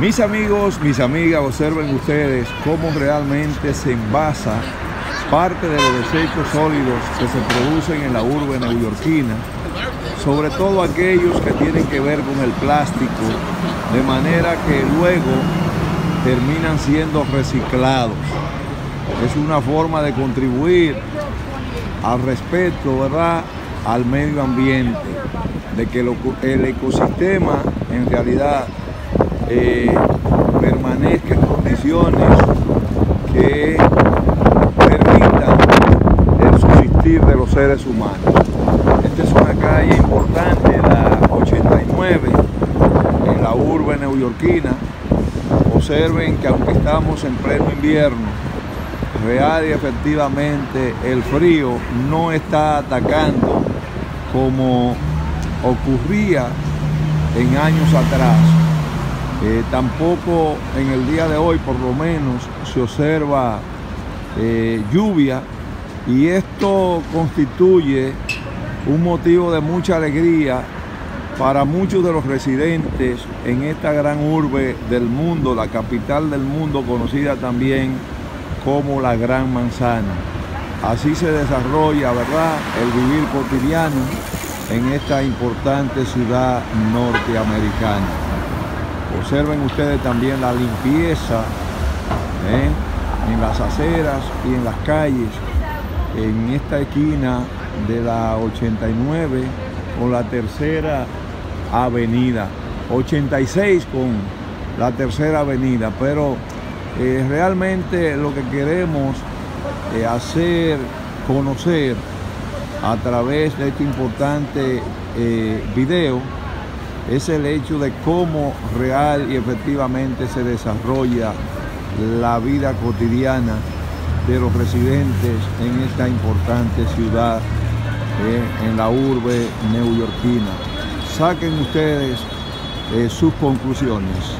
Mis amigos, mis amigas, observen ustedes cómo realmente se envasa parte de los desechos sólidos que se producen en la urbe neoyorquina, sobre todo aquellos que tienen que ver con el plástico, de manera que luego terminan siendo reciclados. Es una forma de contribuir al respeto, ¿verdad?, al medio ambiente, de que el ecosistema en realidad eh, permanezca en condiciones que permitan el subsistir de los seres humanos. Esta es una calle importante, la 89, en la urbe neoyorquina. Observen que aunque estamos en pleno invierno, real y efectivamente el frío no está atacando como ocurría en años atrás. Eh, tampoco en el día de hoy, por lo menos, se observa eh, lluvia y esto constituye un motivo de mucha alegría para muchos de los residentes en esta gran urbe del mundo, la capital del mundo, conocida también como la Gran Manzana. Así se desarrolla, ¿verdad?, el vivir cotidiano en esta importante ciudad norteamericana. Observen ustedes también la limpieza ¿eh? en las aceras y en las calles, en esta esquina de la 89 con la tercera avenida, 86 con la tercera avenida, pero eh, realmente lo que queremos eh, hacer conocer a través de este importante video es el hecho de cómo real y efectivamente se desarrolla la vida cotidiana de los residentes en esta importante ciudad, en la urbe neoyorquina. Saquen ustedes sus conclusiones.